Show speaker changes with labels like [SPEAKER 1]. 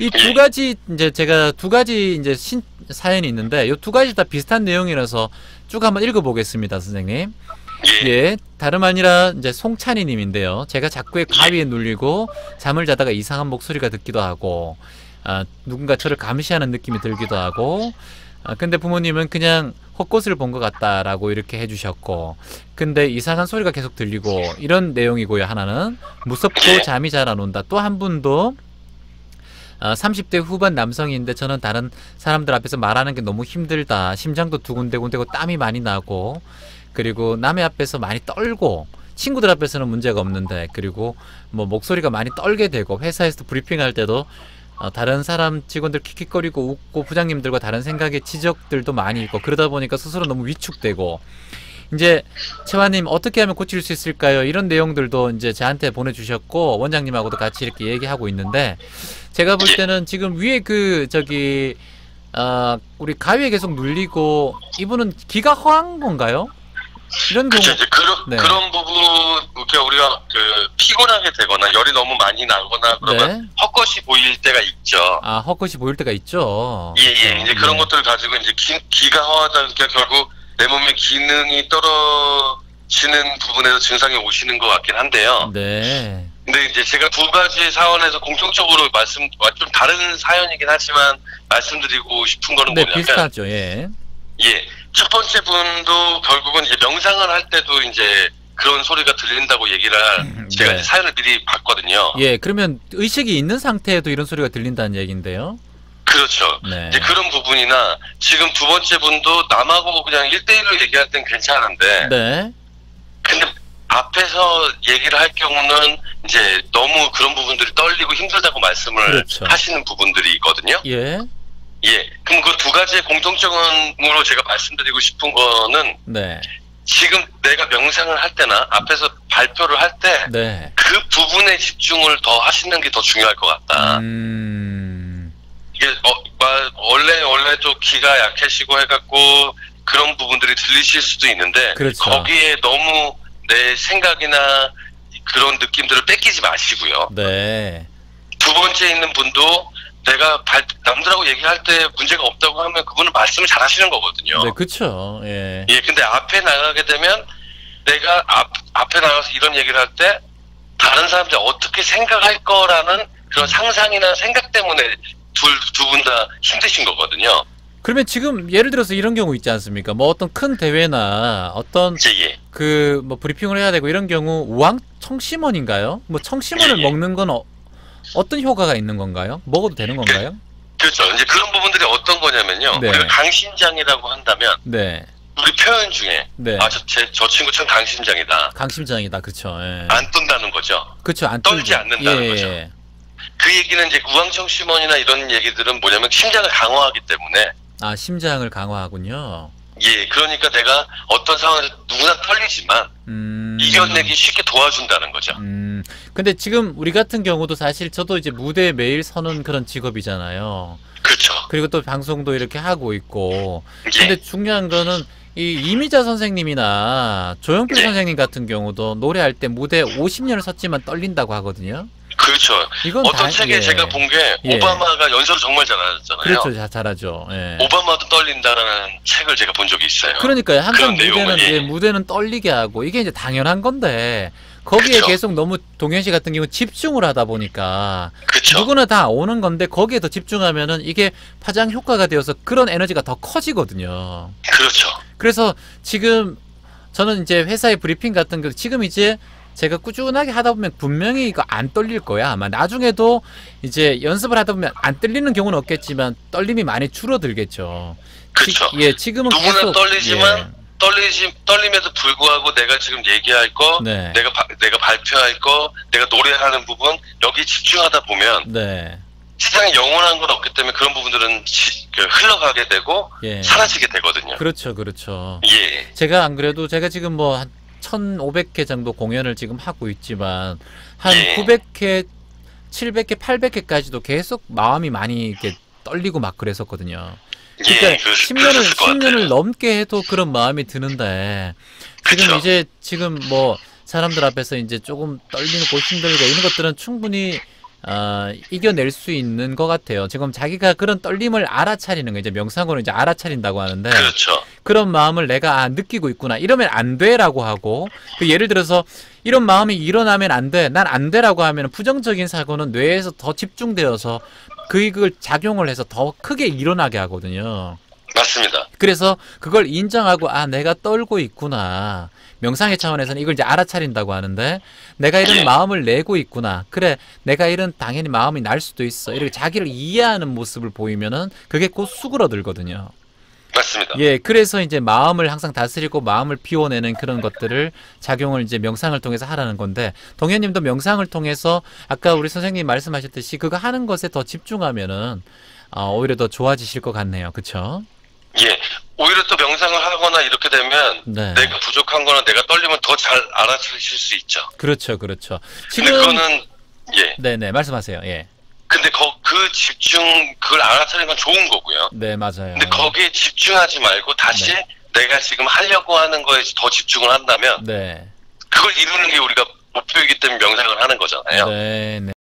[SPEAKER 1] 이 두 가지 이제 제가 두 가지 이제 신 사연이 있는데 이 두 가지 다 비슷한 내용이라서 쭉 한번 읽어보겠습니다, 선생님.
[SPEAKER 2] 예.
[SPEAKER 1] 예, 다름 아니라 이제 송찬이 님인데요. 제가 자꾸에 가위에 눌리고 잠을 자다가 이상한 목소리가 듣기도 하고, 아, 누군가 저를 감시하는 느낌이 들기도 하고, 아, 근데 부모님은 그냥 헛것을 본 것 같다라고 이렇게 해주셨고, 근데 이상한 소리가 계속 들리고, 이런 내용이고요. 하나는 무섭고 잠이 잘 안 온다. 또 한 분도 아, 30대 후반 남성인데 저는 다른 사람들 앞에서 말하는 게 너무 힘들다. 심장도 두근대고되고 땀이 많이 나고 그리고 남의 앞에서 많이 떨고 친구들 앞에서는 문제가 없는데 그리고 뭐 목소리가 많이 떨게 되고 회사에서 브리핑할 때도 어, 다른 사람 직원들 킥킥거리고 웃고 부장님들과 다른 생각의 지적들도 많이 있고 그러다 보니까 스스로 너무 위축되고 이제 채화님 어떻게 하면 고칠 수 있을까요? 이런 내용들도 이제 저한테 보내주셨고 원장님하고도 같이 이렇게 얘기하고 있는데 제가 볼 때는 지금 위에 그 저기 어 우리 가위에 계속 눌리고 이분은 기가 허한 건가요? 이런 경우.
[SPEAKER 2] 이제 그런
[SPEAKER 1] 네.
[SPEAKER 2] 그런 부분 이렇게 우리가 그 피곤하게 되거나 열이 너무 많이 나거나 그러면
[SPEAKER 1] 네.
[SPEAKER 2] 헛것이 보일 때가 있죠.
[SPEAKER 1] 아 헛것이 보일 때가 있죠.
[SPEAKER 2] 예, 예. 이제 그런
[SPEAKER 1] 네.
[SPEAKER 2] 것들을 가지고 이제 기, 기가 허하다니까 결국 내 몸의 기능이 떨어지는 부분에서 증상이 오시는 것 같긴 한데요.
[SPEAKER 1] 네.
[SPEAKER 2] 근데 이제 제가 두 가지 사원에서 공통적으로 말씀, 아, 좀 다른 사연이긴 하지만 말씀드리고 싶은 거는
[SPEAKER 1] 네,
[SPEAKER 2] 뭐냐면,
[SPEAKER 1] 비슷하죠. 예.
[SPEAKER 2] 예. 첫 번째 분도 결국은 이제 명상을 할 때도 이제 그런 소리가 들린다고 얘기를 제가
[SPEAKER 1] 네.
[SPEAKER 2] 이제 사연을 미리 봤거든요.
[SPEAKER 1] 예, 그러면 의식이 있는 상태에도 이런 소리가 들린다는 얘기인데요.
[SPEAKER 2] 그렇죠.
[SPEAKER 1] 네.
[SPEAKER 2] 이제 그런 부분이나 지금 두 번째 분도 남하고 그냥 1대1로 얘기할 땐 괜찮은데
[SPEAKER 1] 네.
[SPEAKER 2] 근데 앞에서 얘기를 할 경우는 이제 너무 그런 부분들이 떨리고 힘들다고 말씀을
[SPEAKER 1] 그렇죠.
[SPEAKER 2] 하시는 부분들이 있거든요.
[SPEAKER 1] 예.
[SPEAKER 2] 예. 그럼 그 두 가지의 공통점으로 제가 말씀드리고 싶은 거는
[SPEAKER 1] 네.
[SPEAKER 2] 지금 내가 명상을 할 때나 앞에서 발표를 할 때그
[SPEAKER 1] 네.
[SPEAKER 2] 부분에 집중을 더 하시는 게 더 중요할 것 같다.
[SPEAKER 1] 음.
[SPEAKER 2] 이게 어, 마- 원래 원래 좀 기가 약해지고 해갖고 그런 부분들이 들리실 수도 있는데
[SPEAKER 1] 그렇죠.
[SPEAKER 2] 거기에 너무 내 생각이나 그런 느낌들을 뺏기지 마시고요.
[SPEAKER 1] 네.
[SPEAKER 2] 두 번째 있는 분도 내가 발- 남들하고 얘기할 때 문제가 없다고 하면 그분은 말씀을 잘 하시는 거거든요.
[SPEAKER 1] 네, 그쵸. 예.
[SPEAKER 2] 예, 근데 앞에 나가게 되면 내가 앞, 앞에 나가서 이런 얘기를 할 때 다른 사람들이 어떻게 생각할 거라는 그런 상상이나 생각 때문에 둘, 두분 다 힘드신 거거든요.
[SPEAKER 1] 그러면 지금 예를 들어서 이런 경우 있지 않습니까? 뭐 어떤 큰 대회나 어떤
[SPEAKER 2] 예, 예.
[SPEAKER 1] 그뭐 브리핑을 해야 되고 이런 경우 우왕 청심원인가요? 뭐 청심원을
[SPEAKER 2] 예, 예.
[SPEAKER 1] 먹는 건 어, 어떤 효과가 있는 건가요? 먹어도 되는 건가요?
[SPEAKER 2] 그 렇죠. 이제 그런 부분들이 어떤 거냐면요.
[SPEAKER 1] 네.
[SPEAKER 2] 우리가 강심장이라고 한다면
[SPEAKER 1] 네.
[SPEAKER 2] 우리 표현 중에
[SPEAKER 1] 네.
[SPEAKER 2] 아, 저, 친구 참 강심장이다.
[SPEAKER 1] 강심장이다. 그쵸. 예.
[SPEAKER 2] 안 뜬다는 거죠.
[SPEAKER 1] 그쵸. 안
[SPEAKER 2] 떨지
[SPEAKER 1] 떨죠.
[SPEAKER 2] 않는다는
[SPEAKER 1] 예,
[SPEAKER 2] 거죠.
[SPEAKER 1] 예.
[SPEAKER 2] 그 얘기는 이제 우황청 심원이나 이런 얘기들은 뭐냐면 심장을 강화하기 때문에
[SPEAKER 1] 아, 심장을 강화하군요.
[SPEAKER 2] 예, 그러니까 내가 어떤 상황에서 누구나 털리지만
[SPEAKER 1] 음.
[SPEAKER 2] 이겨내기 쉽게 도와준다는 거죠.
[SPEAKER 1] 음. 근데 지금 우리 같은 경우도 사실 저도 이제 무대에 매일 서는 그런 직업이잖아요.
[SPEAKER 2] 그렇죠.
[SPEAKER 1] 그리고 또 방송도 이렇게 하고 있고.
[SPEAKER 2] 예,
[SPEAKER 1] 근데 중요한 거는 이 이미자 선생님이나 조영필
[SPEAKER 2] 네.
[SPEAKER 1] 선생님 같은 경우도 노래할 때 무대 50년을 섰지만 떨린다고 하거든요.
[SPEAKER 2] 그렇죠.
[SPEAKER 1] 이건
[SPEAKER 2] 어떤
[SPEAKER 1] 다-
[SPEAKER 2] 책에
[SPEAKER 1] 예.
[SPEAKER 2] 제가 본게
[SPEAKER 1] 예.
[SPEAKER 2] 오바마가 연설을 정말 잘하잖아요.
[SPEAKER 1] 그렇죠. 자- 잘하죠. 예.
[SPEAKER 2] 오바마도 떨린다라는 책을 제가 본 적이 있어요.
[SPEAKER 1] 그러니까요. 항상 무대는 이제
[SPEAKER 2] 예.
[SPEAKER 1] 무대는 떨리게 하고 이게 이제 당연한 건데 거기에
[SPEAKER 2] 그렇죠.
[SPEAKER 1] 계속 너무 동현 씨 같은 경우 는 집중을 하다 보니까
[SPEAKER 2] 그렇죠.
[SPEAKER 1] 누구나 다 오는 건데 거기에 더 집중하면은 이게 파장 효과가 되어서 그런 에너지가 더 커지거든요.
[SPEAKER 2] 그렇죠.
[SPEAKER 1] 그래서 지금 저는 이제 회사의 브리핑 같은 거 지금 이제 제가 꾸준하게 하다 보면 분명히 이거 안 떨릴 거야. 아마 나중에도 이제 연습을 하다 보면 안 떨리는 경우는 없겠지만 떨림이 많이 줄어들겠죠.
[SPEAKER 2] 그렇죠.
[SPEAKER 1] 지, 예, 지금은
[SPEAKER 2] 누구나
[SPEAKER 1] 계속
[SPEAKER 2] 떨리지만 떨리지 떨림에도 불구하고 내가 지금 얘기할 거,
[SPEAKER 1] 예, 네.
[SPEAKER 2] 내가 바- 내가 발표할 거, 내가 노래하는 부분 여기 집중하다 보면
[SPEAKER 1] 네.
[SPEAKER 2] 세상에 영원한 건 없기 때문에 그런 부분들은 지- 그 흘러가게 되고
[SPEAKER 1] 예.
[SPEAKER 2] 사라지게 되거든요.
[SPEAKER 1] 그렇죠. 그렇죠.
[SPEAKER 2] 예,
[SPEAKER 1] 제가 안 그래도 제가 지금 뭐 한 1,500회 정도 공연을 지금 하고 있지만 한
[SPEAKER 2] 예.
[SPEAKER 1] 900회, 700회, 800회까지도 계속 마음이 많이 이렇게 떨리고 막 그랬었거든요. 그러니까
[SPEAKER 2] 예, 그,
[SPEAKER 1] 10년을
[SPEAKER 2] 그러셨을 것
[SPEAKER 1] 10년을
[SPEAKER 2] 같아요.
[SPEAKER 1] 넘게 해도 그런 마음이 드는데 지금
[SPEAKER 2] 그쵸.
[SPEAKER 1] 이제 지금 뭐 사람들 앞에서 이제 조금 떨리고 힘들고 이런 것들은 충분히 어, 이겨낼 수 있는 것 같아요. 지금 자기가 그런 떨림을 알아차리는 거 이제 명상으로 이제 알아차린다고 하는데
[SPEAKER 2] 그렇죠.
[SPEAKER 1] 그런 마음을 내가 아, 느끼고 있구나. 이러면 안 돼라고 하고 그 예를 들어서 이런 마음이 일어나면 안 돼. 난 안 돼라고 하면 부정적인 사고는 뇌에서 더 집중되어서 그걸 작용을 해서 더 크게 일어나게 하거든요.
[SPEAKER 2] 맞습니다.
[SPEAKER 1] 그래서 그걸 인정하고 아 내가 떨고 있구나. 명상의 차원에서는 이걸 이제 알아차린다고 하는데 내가 이런
[SPEAKER 2] 예.
[SPEAKER 1] 마음을 내고 있구나. 그래 내가 이런 당연히 마음이 날 수도 있어. 이렇게 자기를 이해하는 모습을 보이면은 그게 곧 수그러들거든요.
[SPEAKER 2] 맞습니다.
[SPEAKER 1] 예, 그래서 이제 마음을 항상 다스리고 마음을 비워내는 그런 것들을 작용을 이제 명상을 통해서 하라는 건데 동현님도 명상을 통해서 아까 우리 선생님 말씀하셨듯이 그거 하는 것에 더 집중하면은 어, 오히려 더 좋아지실 것 같네요. 그렇죠?
[SPEAKER 2] 예. 오히려 또 명상을 하거나 이렇게 되면
[SPEAKER 1] 네.
[SPEAKER 2] 내가 부족한 거나 내가 떨리면 더 잘 알아차리실 수 있죠.
[SPEAKER 1] 그렇죠, 그렇죠.
[SPEAKER 2] 근데
[SPEAKER 1] 지금
[SPEAKER 2] 그거는 예.
[SPEAKER 1] 네, 네, 말씀하세요. 예,
[SPEAKER 2] 근데 거, 그 집중 그걸 알아차리는 건 좋은 거고요.
[SPEAKER 1] 네, 맞아요.
[SPEAKER 2] 근데 거기에 집중하지 말고 다시
[SPEAKER 1] 네.
[SPEAKER 2] 내가 지금 하려고 하는 거에 더 집중을 한다면
[SPEAKER 1] 네,
[SPEAKER 2] 그걸 이루는 게 우리가 목표이기 때문에 명상을 하는 거잖아요.
[SPEAKER 1] 네, 네.